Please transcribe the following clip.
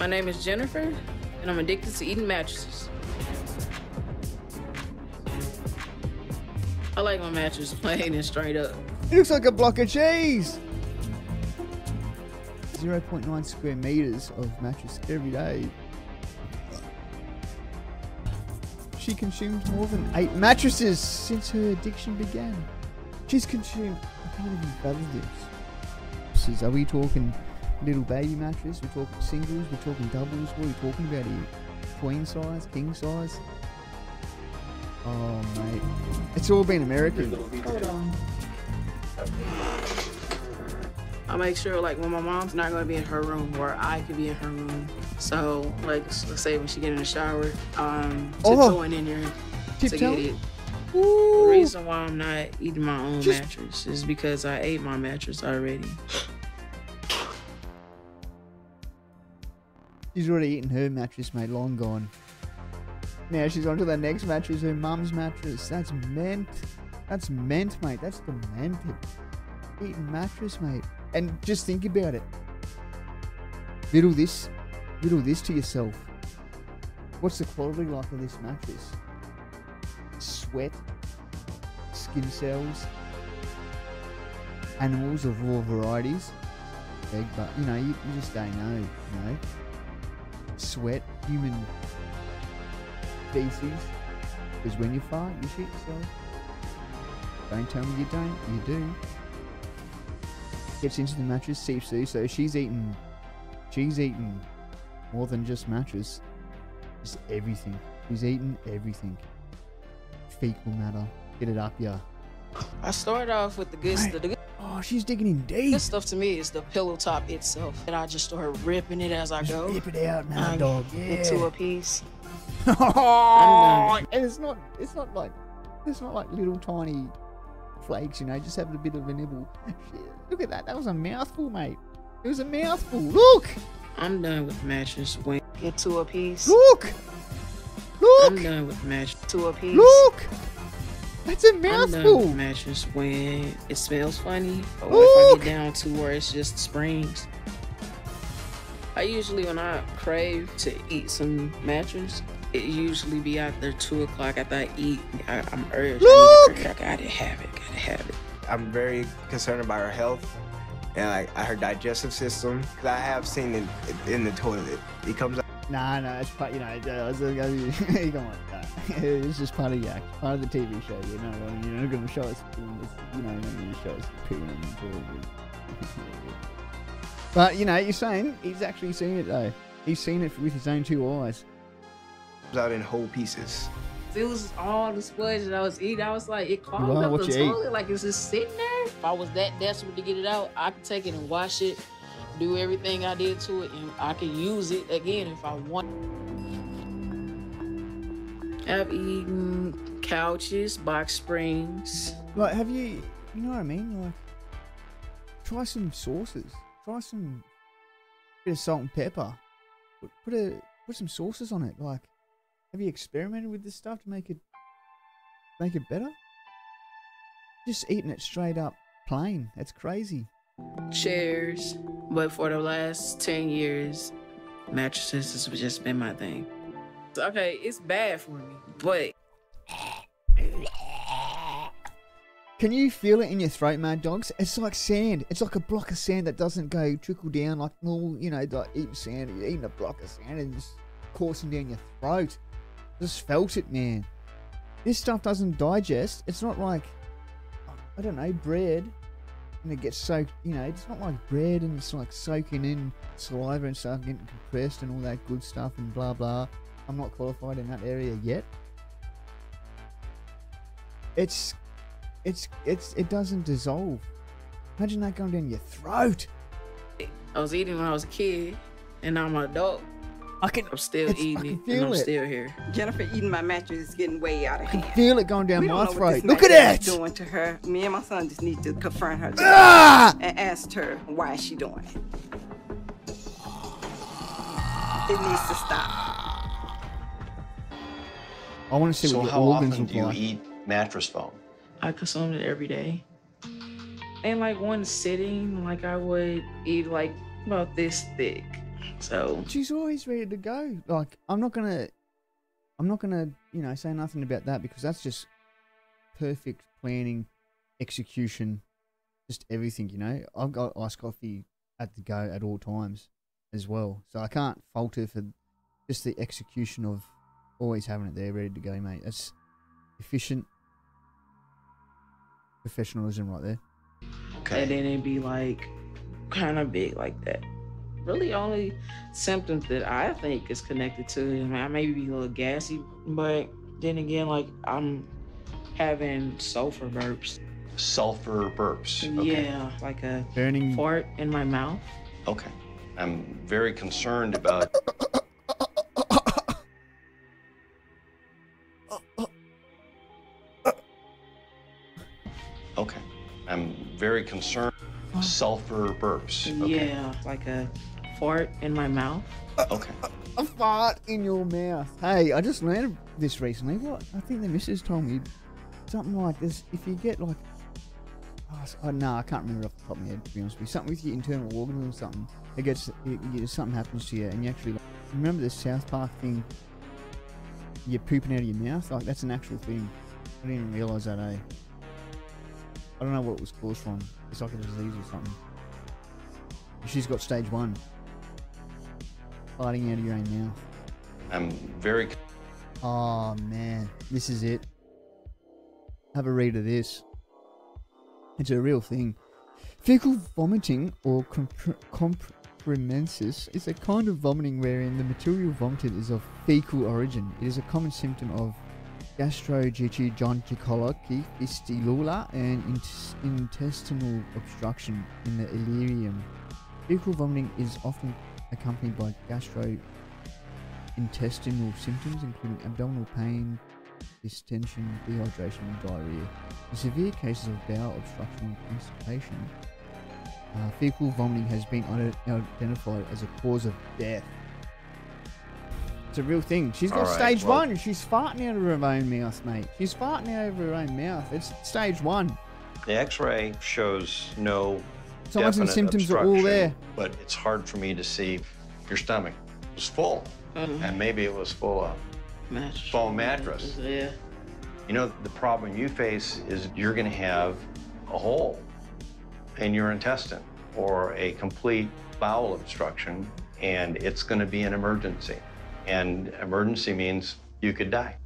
My name is Jennifer, and I'm addicted to eating mattresses. I like my mattress plain and straight up. It looks like a block of cheese. 0.9 square meters of mattress every day. She consumed more than eight mattresses since her addiction began. She's consumed. I can't even fathom this. Are we talking little baby mattress? We're talking singles? We're talking doubles? What are we talking about here? Queen size? King size? Oh, mate. It's all been American. Hold on. I make sure, like, when my mom's not gonna be in her room, where I could be in her room. So, like, let's say when she get in the shower, um, tiptoeing Oh. in there to Tiptoe? get it. The reason why I'm not eating my own Just- mattress is because I ate my mattress already. She's already eaten her mattress, mate. Long gone. Now she's on to the next mattress, her mum's mattress. That's meant. That's meant, mate. That's demented. Eating mattress, mate. And just think about it. Riddle this. Riddle this to yourself. What's the quality like of this mattress? Sweat, skin cells, animals of all varieties. But you know, you, you just don't know, you know sweat, human feces. Because when you fart, you shit yourself. Don't tell me you don't, you do. Gets into the mattress, seeps through, so she's eating, she's eating more than just mattress. Just everything. She's eating everything. Fecal matter. Get it up, yeah. I started off with the good stuff. The good Oh, she's digging in deep. good stuff to me is the pillow top itself, and I just start ripping it as I Just go. rip it out, I mad dog. get to Yeah. a piece. Oh. and it's not it's not like it's not like little tiny flakes, you know, just having a bit of a nibble. Look at that. That was a mouthful, mate. It was a mouthful. Look! I'm done with the mattress. When get to a piece. Look! Look! I'm Look! done with the mattress. To a piece. Look! That's a I'm done with the mouthful. mattress when it smells funny, or if I get down to where it's just springs. I usually, when I crave to eat some mattress, it usually be after two o'clock after I eat. I, I'm urged. Look! I, need to, I gotta have it. Gotta have it. I'm very concerned about her health and like her digestive system. Cause I have seen it in the toilet. It comes out. Nah, no, it's part, you know, uh, it's, uh, come on. It's just part of the act, part of the TV show. You know, I mean, you're not going to show us, doing this, you know, you're not going to show us pooing in the toilet. But, you know, you're saying he's actually seen it, though. He's seen it with his own two eyes. comes out in whole pieces. It was all the sludge that I was eating. I was like, it clogged Wow, up the you ate? toilet. Like it's just sitting there. If I was that desperate to get it out, I could take it and wash it, do everything I did to it, and I can use it again if I want. I've eaten couches, box springs. Like, have you, you know what I mean? Like, try some sauces. Try some bit of salt and pepper. Put, put a put some sauces on it. Like, have you experimented with this stuff to make it make it better? Just eating it straight up plain. That's crazy. chairs, but for the last 10 years, mattresses has just been my thing. Okay, it's bad for me, but Can you feel it in your throat, mad dogs? It's like sand. It's like a block of sand that doesn't go trickle down like normal, you know, like eating sand. You're eating a block of sand and just coursing down your throat. Just felt it, man. This stuff doesn't digest. It's not like, I don't know, bread. And it gets soaked, you know, it's not like bread and it's like soaking in saliva and stuff, getting compressed and all that good stuff and blah blah. I'm not qualified in that area yet. It's it's it's it doesn't dissolve. Imagine that going down your throat. I was eating when I was a kid, and now I'm an adult. I can I'm still It's- I eating can it, and feel I'm it. still here. Jennifer eating my mattress is getting way out of hand. I can hand. feel it going down we don't my know what throat. this Look at mattress is that! doing to her. Me and my son just need to confront her Ah! and ask her why is she doing it. It needs to stop. I want to see So what your how organs often do you like. eat mattress foam? I consume it every day. And like one sitting, like I would eat like about this thick. So She's always ready to go. Like I'm not gonna, I'm not gonna, you know, say nothing about that because that's just perfect planning, execution, just everything. You know, I've got iced coffee at the go at all times as well, so I can't fault her for just the execution of always having it there ready to go, mate. That's efficient professionalism right there. Okay. and then it'd be like kind of big like that. Really, only symptoms that I think is connected to it. I may be a little gassy, but then again, like I'm having sulfur burps. Sulfur burps. Okay. Yeah, like a Burning. fart in my mouth. Okay. I'm very concerned about. Okay. I'm very concerned. Sulfur burps. Okay. Yeah, like a fart in my mouth. Okay. a fart in your mouth. Hey, I just learned this recently. What? I think the missus told me something like this. If you get like, oh, oh, no, I can't remember off the top of my head to be honest with you. Something with your internal organs or something. It gets, it, you, something happens to you, and you actually like, remember the South Park thing. You're pooping out of your mouth. Like that's an actual thing. I didn't even realize that. Eh. I don't know what it was caused from. It's like a disease or something. She's got stage one. Farting out of your own mouth. I'm very. Oh man, this is it. Have a read of this. It's a real thing. Fecal vomiting or compr- compremensis is a kind of vomiting wherein the material vomited is of fecal origin. It is a common symptom of gastroenterology, fistula, and int- intestinal obstruction in the ileum. Fecal vomiting is often accompanied by gastro intestinal symptoms including abdominal pain, distension, dehydration, and diarrhea. In severe cases of bowel obstruction and constipation, uh, fecal vomiting has been ide- identified as a cause of death. It's a real thing. She's got All right, stage well- one. She's farting out of her own mouth, mate. She's farting out of her own mouth. It's stage one. The X-ray shows no. Signs and definite symptoms are all there. But it's hard for me to see your stomach was full, mm-hmm. and maybe it was full of. Mattress. Foam mattress. Yeah. You know, the problem you face is you're going to have a hole in your intestine or a complete bowel obstruction, and it's going to be an emergency. And emergency means you could die.